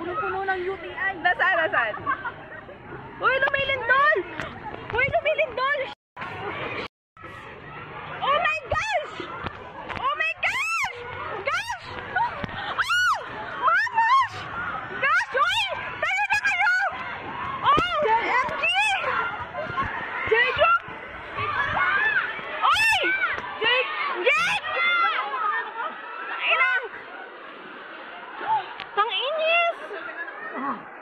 Punong-puno ng UTI. Nasaan, Oh.